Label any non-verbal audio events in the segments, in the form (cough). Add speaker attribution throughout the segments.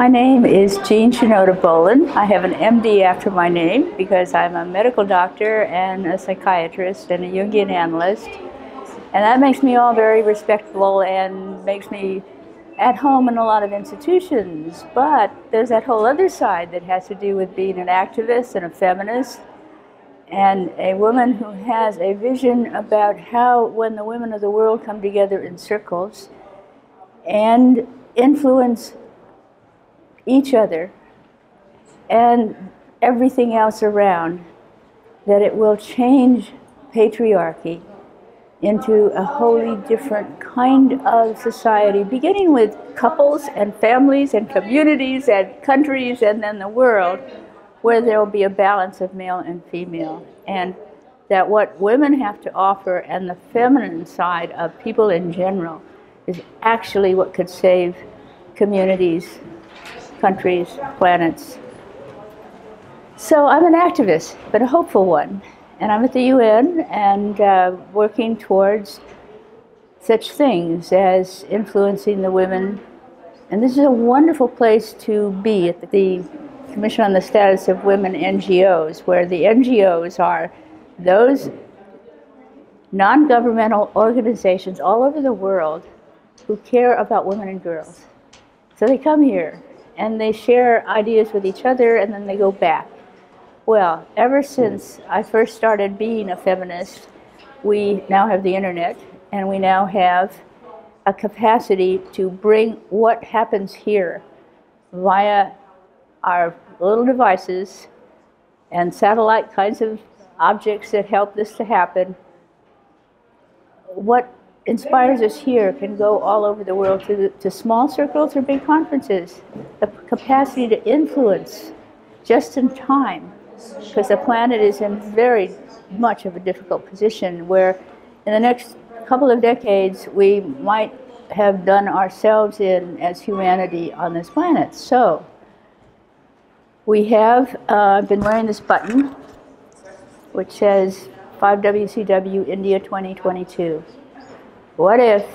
Speaker 1: My name is Jean Shinoda Bolen. I have an MD after my name because I'm a medical doctor and a psychiatrist and a Jungian analyst. And that makes me all very respectful and makes me at home in a lot of institutions. But there's that whole other side that has to do with being an activist and a feminist and a woman who has a vision about how when the women of the world come together in circles and influence each other and everything else around, that it will change patriarchy into a wholly different kind of society, beginning with couples and families and communities and countries and then the world, where there will be a balance of male and female. And that what women have to offer and the feminine side of people in general is actually what could save communities, countries, planets. So I'm an activist, but a hopeful one. And I'm at the UN and uh, working towards such things as influencing the women. And this is a wonderful place to be at the Commission on the Status of Women NGOs, where the NGOs are those non governmental organizations all over the world who care about women and girls. So they come here and they share ideas with each other and then they go back. Well, ever hmm. since I first started being a feminist, we now have the internet and we now have a capacity to bring what happens here via our little devices and satellite kinds of objects that help this to happen. What inspires us here can go all over the world to, the, to small circles or big conferences. The capacity to influence just in time because the planet is in very much of a difficult position where in the next couple of decades we might have done ourselves in as humanity on this planet. So we have uh, been wearing this button which says 5WCW India 2022. What if,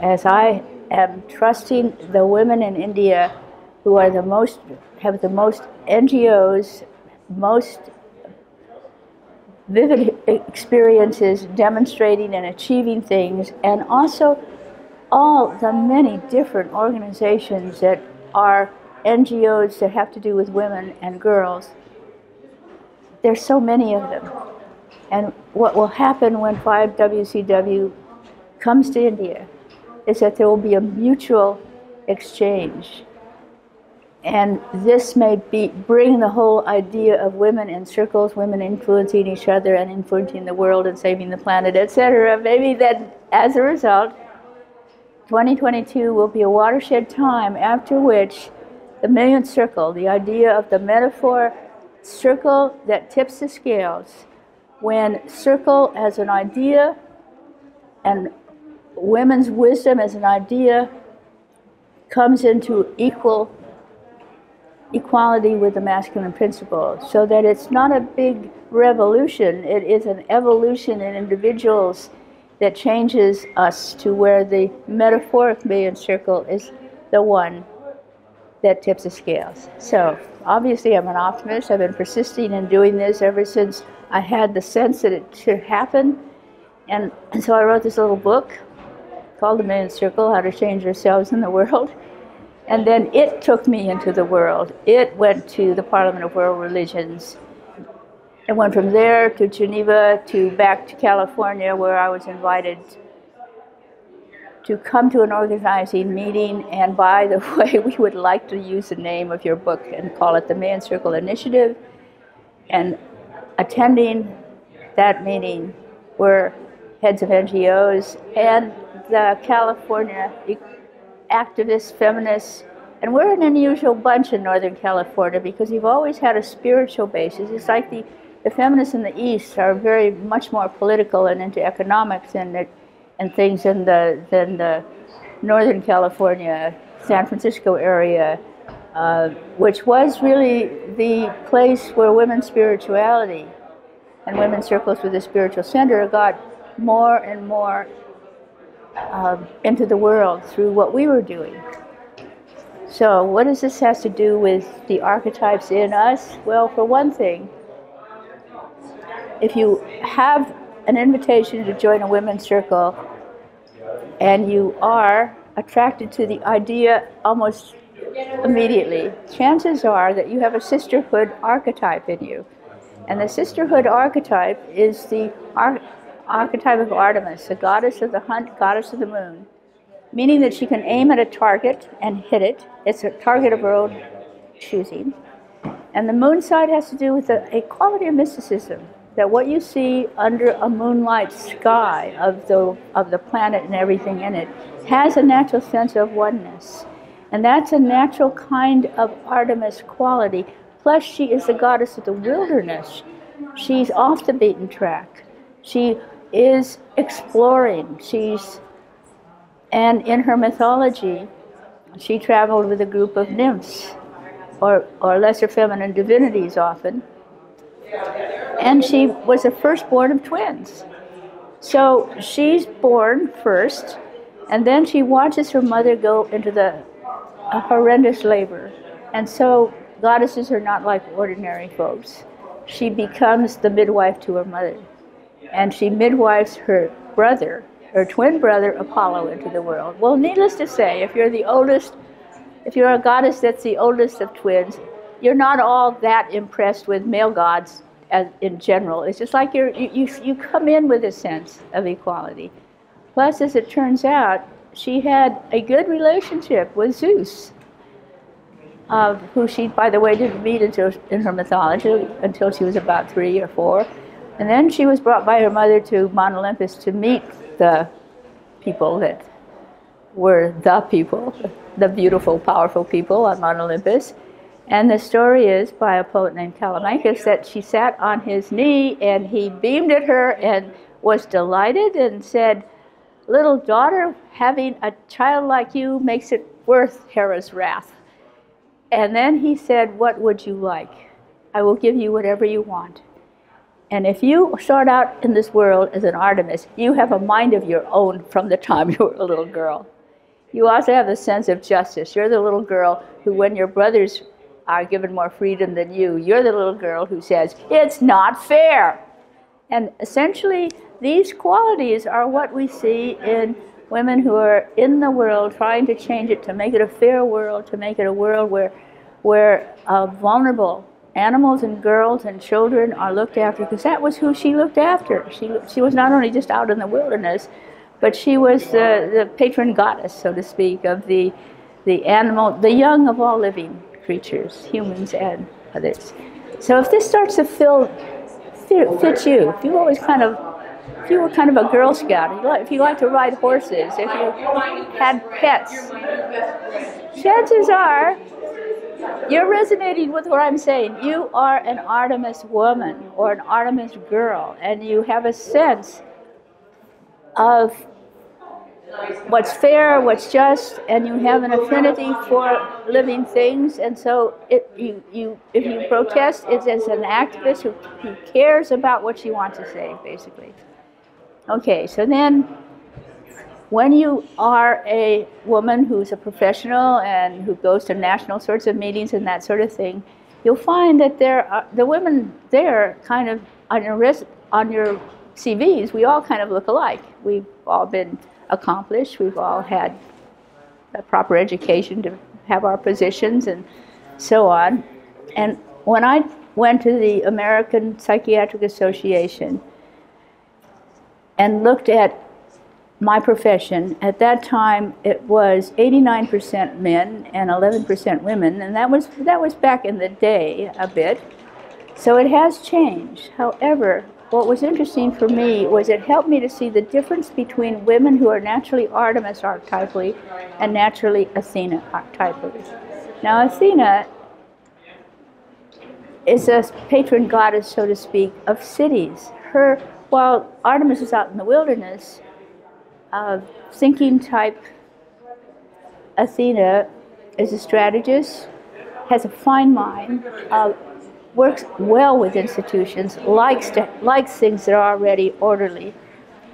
Speaker 1: as I am trusting the women in India who are the most, have the most NGOs most vivid experiences demonstrating and achieving things, and also all the many different organizations that are NGOs that have to do with women and girls. There's so many of them. And what will happen when 5WCW comes to India is that there will be a mutual exchange and this may be bring the whole idea of women in circles, women influencing each other and influencing the world and saving the planet, etc. Maybe that as a result, 2022 will be a watershed time after which the millionth circle, the idea of the metaphor circle that tips the scales, when circle as an idea and women's wisdom as an idea comes into equal equality with the masculine principle so that it's not a big revolution, it is an evolution in individuals that changes us to where the metaphoric million circle is the one that tips the scales. So obviously I'm an optimist. I've been persisting in doing this ever since I had the sense that it should happen. And, and so I wrote this little book called The Millionth Circle, How to Change Ourselves in the World. And then it took me into the world. It went to the Parliament of World Religions. It went from there to Geneva to back to California, where I was invited to come to an organizing meeting. And by the (laughs) way, we would like to use the name of your book and call it the Millionth Circle Initiative. And attending that meeting were heads of NGOs and the California activists, feminists, and we're an unusual bunch in Northern California because you've always had a spiritual basis. It's like the, the feminists in the East are very much more political and into economics and, and things in the, than the Northern California, San Francisco area, uh, which was really the place where women's spirituality and women's circles with the spiritual center got more and more um, into the world through what we were doing. So, what does this has to do with the archetypes in us? Well, for one thing, if you have an invitation to join a women's circle and you are attracted to the idea almost immediately, chances are that you have a sisterhood archetype in you. And the sisterhood archetype is the ar- archetype of Artemis, the goddess of the hunt, goddess of the moon, meaning that she can aim at a target and hit it. It's a target of her own choosing. And the moon side has to do with a, quality of mysticism, that what you see under a moonlight sky of the, of the planet and everything in it has a natural sense of oneness. And that's a natural kind of Artemis quality. Plus, she is the goddess of the wilderness. She's off the beaten track. She is exploring. She's, and in her mythology, she traveled with a group of nymphs, or, or lesser feminine divinities often. And she was the firstborn of twins. So she's born first, and then she watches her mother go into the horrendous labor. And so goddesses are not like ordinary folks. She becomes the midwife to her mother. And she midwives her brother, her twin brother Apollo, into the world. Well, needless to say, if you're the oldest, if you're a goddess that's the oldest of twins, you're not all that impressed with male gods as, in general. It's just like you're, you, you, you come in with a sense of equality. Plus, as it turns out, she had a good relationship with Zeus, uh, who she, by the way, didn't meet until in her mythology until she was about three or four. And then she was brought by her mother to Mount Olympus to meet the people that were the people, the beautiful, powerful people on Mount Olympus. And the story is by a poet named Callimachus that she sat on his knee and he beamed at her and was delighted and said, Little daughter, having a child like you makes it worth Hera's wrath. And then he said, What would you like? I will give you whatever you want. And if you start out in this world as an Artemis, you have a mind of your own from the time (laughs) you were a little girl. You also have a sense of justice. You're the little girl who, when your brothers are given more freedom than you, you're the little girl who says, It's not fair. And essentially, these qualities are what we see in women who are in the world trying to change it, to make it a fair world, to make it a world where, where uh, vulnerable animals and girls and children are looked after, because that was who she looked after. She, she was not only just out in the wilderness, but she was the, the patron goddess, so to speak, of the, the animal, the young of all living creatures, humans and others. So if this starts to fill fit, you. If you always kind of, if you were kind of a Girl Scout, if you like to ride horses, if you had pets, chances are you're resonating with what I'm saying. You are an Artemis woman or an Artemis girl, and you have a sense of what's fair, what's just, and you have an affinity for living things. And so, it, you, you, if you protest, it's as an activist who, who cares about what you want to say, basically. Okay, so then when you are a woman who's a professional and who goes to national sorts of meetings and that sort of thing, you'll find that there are, the women there kind of on your on your CVs, we all kind of look alike. We've all been accomplished. We've all had a proper education to have our positions and so on. And when I went to the American Psychiatric Association and looked at my profession, at that time it was 89% men and 11% women, and that was, that was back in the day a bit. So it has changed. However, what was interesting for me was it helped me to see the difference between women who are naturally Artemis archetypally and naturally Athena archetypally. Now, Athena is a patron goddess, so to speak, of cities. Her, while Artemis is out in the wilderness, uh, thinking type Athena is a strategist, has a fine mind, uh, works well with institutions, likes, to, likes things that are already orderly,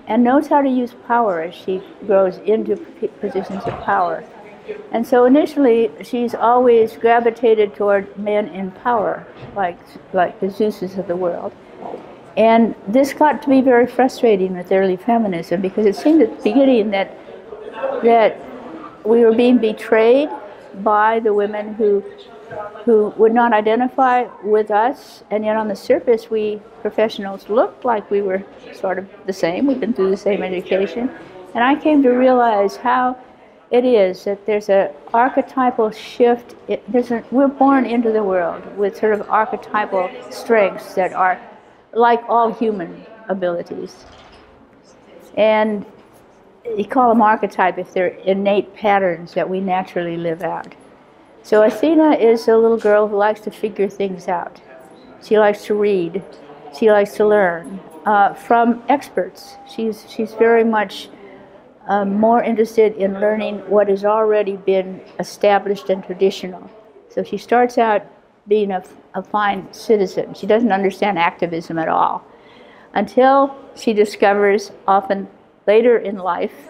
Speaker 1: and knows how to use power as she grows into positions of power. And so initially, she's always gravitated toward men in power, like, like the Zeuses of the world. And this got to be very frustrating with early feminism because it seemed at the beginning that, that we were being betrayed by the women who, who would not identify with us, and yet on the surface, we professionals looked like we were sort of the same. We'd been through the same education. And I came to realize how it is that there's an archetypal shift. It, there's a, we're born into the world with sort of archetypal strengths that are like all human abilities. And you call them archetype if they're innate patterns that we naturally live out. So Athena is a little girl who likes to figure things out. She likes to read. She likes to learn uh, from experts. She's, she's very much um, more interested in learning what has already been established and traditional. So she starts out being a, a fine citizen. She doesn't understand activism at all until she discovers, often later in life,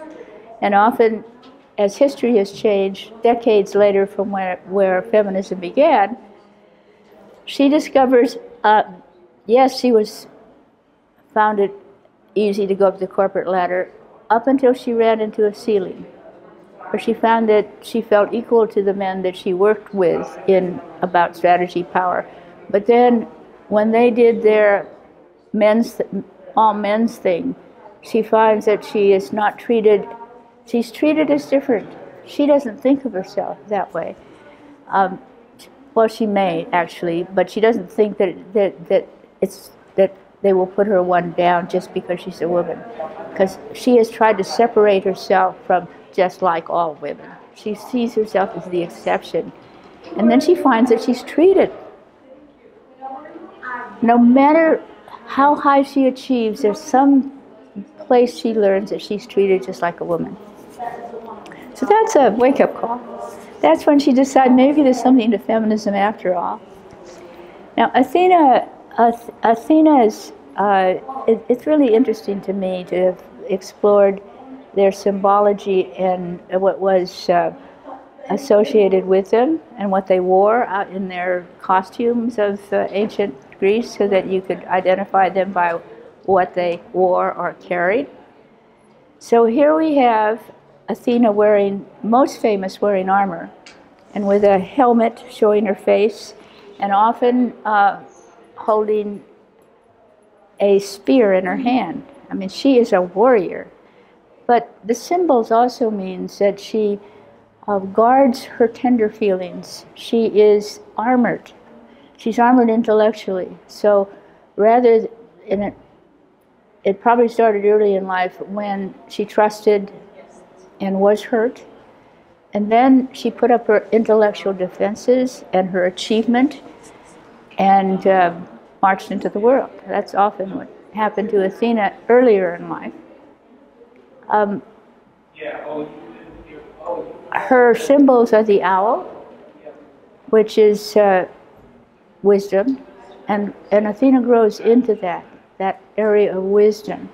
Speaker 1: and often as history has changed, decades later from where, where feminism began, she discovers, uh, yes, she was found it easy to go up the corporate ladder up until she ran into a ceiling where she found that she felt equal to the men that she worked with in about strategy power. But then when they did their men's all men's thing, she finds that she is not treated she's treated as different. She doesn't think of herself that way. Um, well, she may actually, but she doesn't think that that that it's that they will put her one down just because she's a woman. Because she has tried to separate herself from just like all women. She sees herself as the exception. And then she finds that she's treated. No matter how high she achieves, there's some place she learns that she's treated just like a woman. So that's a wake up call. That's when she decided maybe there's something to feminism after all. Now, Athena Athena is, uh, it, it's really interesting to me to have explored their symbology and what was uh, associated with them and what they wore out in their costumes of uh, ancient Greece so that you could identify them by what they wore or carried. So here we have Athena wearing, most famous wearing armor, and with a helmet showing her face, and often uh, holding a spear in her hand. I mean, she is a warrior. But the symbols also means that she uh, guards her tender feelings. She is armored. She's armored intellectually. So rather, in it, probably started early in life when she trusted and was hurt. And then she put up her intellectual defenses and her achievement and uh, marched into the world. That's often what happened to Athena earlier in life. Um, her symbols are the owl, which is uh, wisdom, and, and Athena grows into that, that area of wisdom,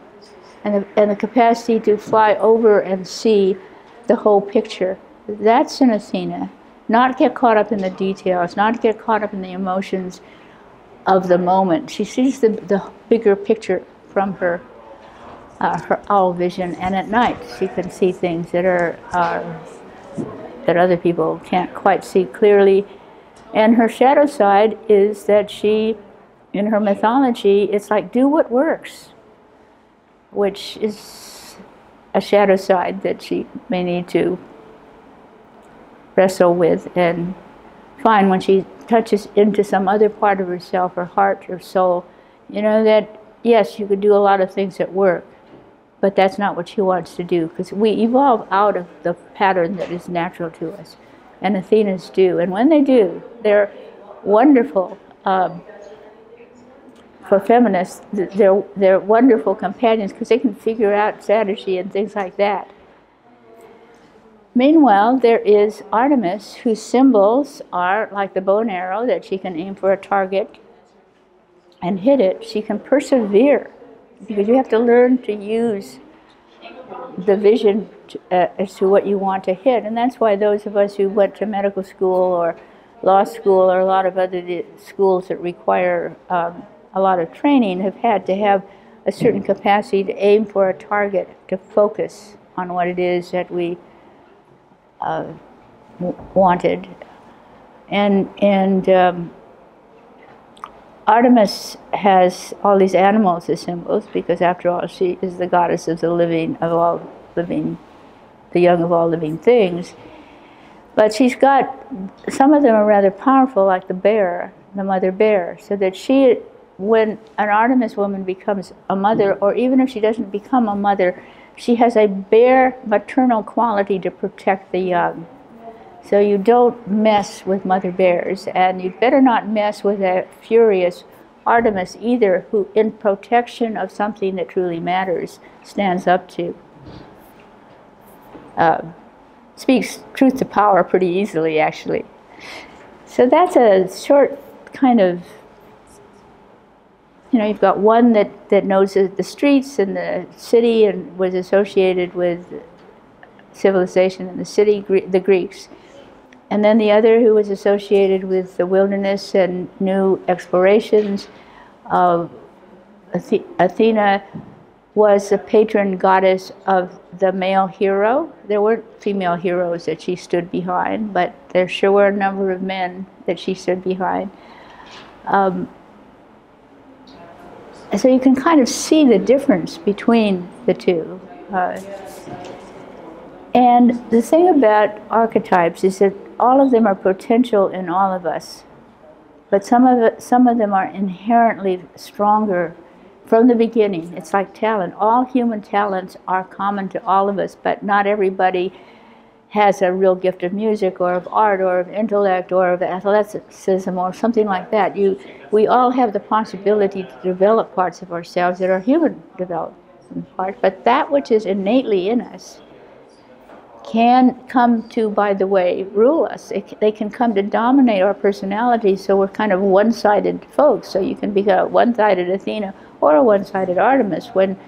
Speaker 1: and the, and the capacity to fly over and see the whole picture. That's in Athena. Not get caught up in the details, not get caught up in the emotions of the moment. She sees the, the bigger picture from her uh, her owl vision, and at night she can see things that are that other people can't quite see clearly. And her shadow side is that she, in her mythology, it's like do what works, which is a shadow side that she may need to wrestle with and find when she touches into some other part of herself, her heart, her soul, you know, that yes, you could do a lot of things at work, but that's not what she wants to do because we evolve out of the pattern that is natural to us. And Athenas do. And when they do, they're wonderful. Um, for feminists, they're, they're wonderful companions because they can figure out strategy and things like that. Meanwhile, there is Artemis, whose symbols are like the bow and arrow that she can aim for a target and hit it. She can persevere because you have to learn to use the vision to, uh, as to what you want to hit. And that's why those of us who went to medical school or law school or a lot of other schools that require um, a lot of training have had to have a certain capacity to aim for a target, to focus on what it is that we uh, wanted. And, and um, Artemis has all these animals as symbols because, after all, she is the goddess of the living, of all living, the young of all living things. But she's got, some of them are rather powerful, like the bear, the mother bear, so that she, when an Artemis woman becomes a mother, or even if she doesn't become a mother, she has a bear maternal quality to protect the young. So you don't mess with mother bears, and you'd better not mess with a furious Artemis either, who, in protection of something that truly matters, stands up to. Uh, speaks truth to power pretty easily, actually. So that's a short kind of, you know, you've got one that, that knows the streets and the city and was associated with civilization in the city, the Greeks and then the other who was associated with the wilderness and new explorations. Athena was the patron goddess of the male hero. There weren't female heroes that she stood behind, but there sure were a number of men that she stood behind. Um, so you can kind of see the difference between the two. Uh, and the thing about archetypes is that all of them are potential in all of us, but some of it, some of them are inherently stronger from the beginning. It's like talent. All human talents are common to all of us, but not everybody has a real gift of music or of art or of intellect or of athleticism or something like that. You, we all have the possibility to develop parts of ourselves that are human development parts, but that which is innately in us can come to, by the way, rule us. It, they can come to dominate our personality, so we're kind of one sided folks. So you can be a one sided Athena or a one sided Artemis when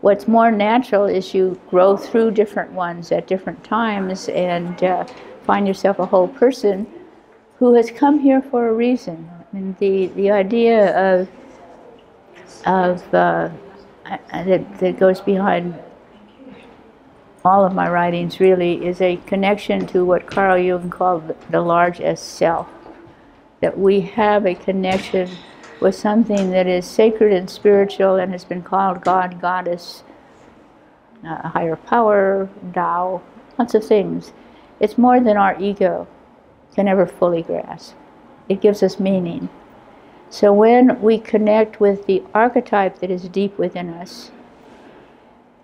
Speaker 1: what's more natural is you grow through different ones at different times and uh, find yourself a whole person who has come here for a reason. And the, the idea of, of uh, that, that goes behind all of my writings really is a connection to what Carl Jung called the large S self. That we have a connection with something that is sacred and spiritual and has been called God, Goddess, uh, higher power, Tao, lots of things. It's more than our ego can ever fully grasp. It gives us meaning. So when we connect with the archetype that is deep within us,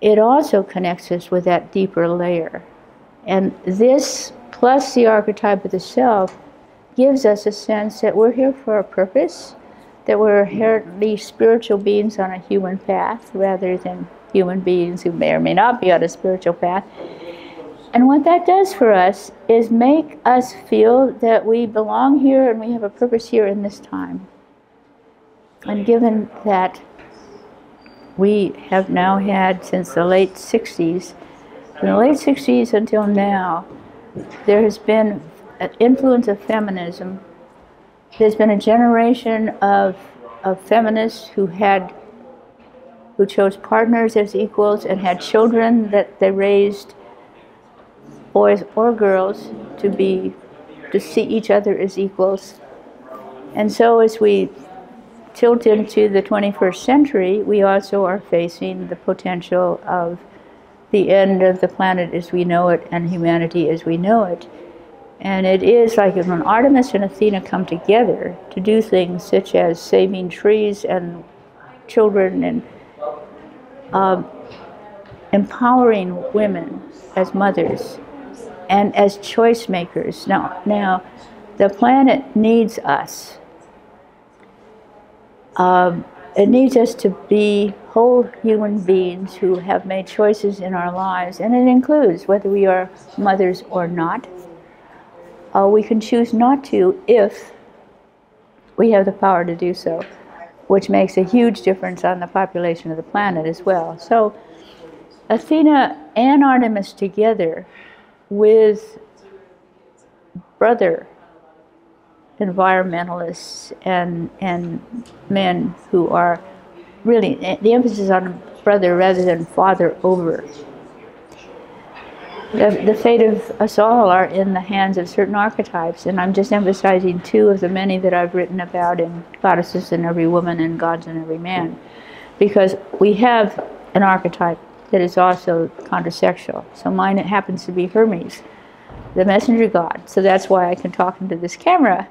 Speaker 1: it also connects us with that deeper layer. And this, plus the archetype of the self, gives us a sense that we're here for a purpose, that we're inherently spiritual beings on a human path rather than human beings who may or may not be on a spiritual path. And what that does for us is make us feel that we belong here and we have a purpose here in this time. And given that we have now had since the late 60s. From the late 60s until now, there has been an influence of feminism. There's been a generation of, of feminists who had who chose partners as equals and had children that they raised boys or girls to be to see each other as equals. And so as we tilt into the 21st century, we also are facing the potential of the end of the planet as we know it and humanity as we know it. And it is like when Artemis and Athena come together to do things such as saving trees and children and um, empowering women as mothers and as choice makers. Now, now, the planet needs us um, it needs us to be whole human beings who have made choices in our lives, and it includes whether we are mothers or not. Uh, we can choose not to if we have the power to do so, which makes a huge difference on the population of the planet as well. So, Athena and Artemis together with brother environmentalists and and men who are really the emphasis on brother rather than father over. The, the fate of us all are in the hands of certain archetypes, and I'm just emphasizing two of the many that I've written about in Goddesses in Every Woman and Gods in Every Man, because we have an archetype that is also contrasexual. So mine it happens to be Hermes, the messenger god. So that's why I can talk into this camera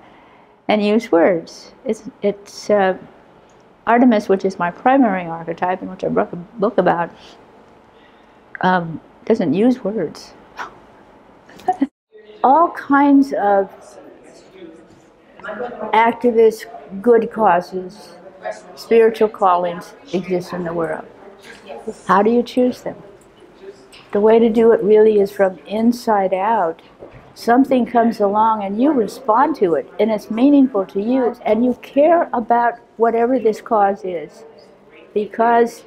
Speaker 1: and use words. It's, it's uh, Artemis, which is my primary archetype, and which I wrote a book about, um, doesn't use words. (laughs) All kinds of activist, good causes, spiritual callings exist in the world. How do you choose them? The way to do it really is from inside out something comes along and you respond to it and it's meaningful to you and you care about whatever this cause is. Because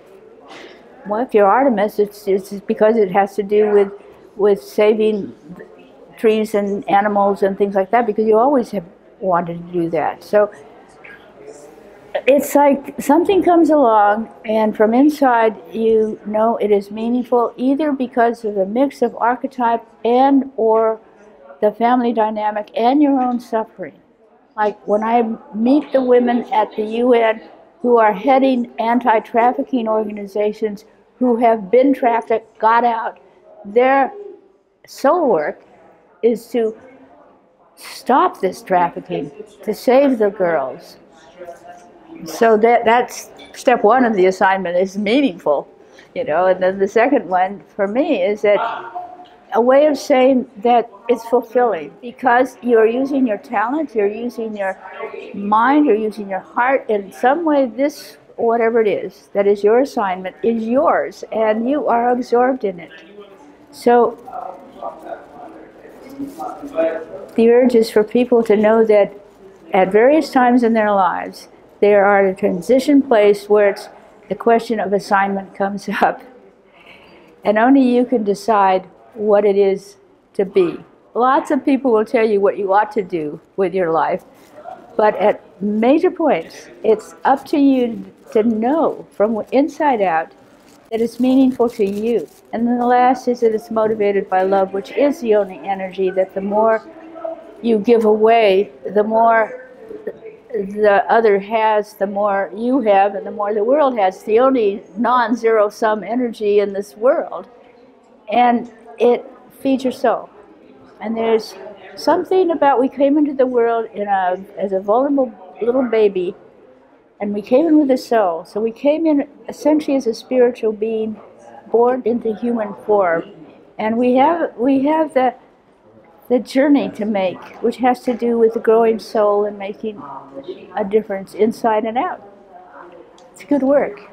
Speaker 1: well if you're artemis it's, it's because it has to do with with saving trees and animals and things like that because you always have wanted to do that. So it's like something comes along and from inside you know it is meaningful either because of the mix of archetype and or the family dynamic and your own suffering. Like when I meet the women at the UN who are heading anti trafficking organizations who have been trafficked, got out, their soul work is to stop this trafficking, to save the girls. So that that's step one of the assignment is meaningful, you know. And then the second one for me is that a way of saying that it's fulfilling because you're using your talent, you're using your mind, you're using your heart. In some way, this, whatever it is, that is your assignment, is yours, and you are absorbed in it. So, the urge is for people to know that at various times in their lives, they are at a transition place where it's the question of assignment comes (laughs) up. And only you can decide what it is to be. Lots of people will tell you what you ought to do with your life, but at major points, it's up to you to know from inside out that it's meaningful to you. And then the last is that it's motivated by love, which is the only energy that the more you give away, the more the other has, the more you have, and the more the world has. The only non zero sum energy in this world. And it feeds your soul. And there's something about we came into the world in a as a vulnerable little baby, and we came in with a soul. So we came in essentially as a spiritual being, born into human form, and we have we have the the journey to make, which has to do with the growing soul and making a difference inside and out. It's good work.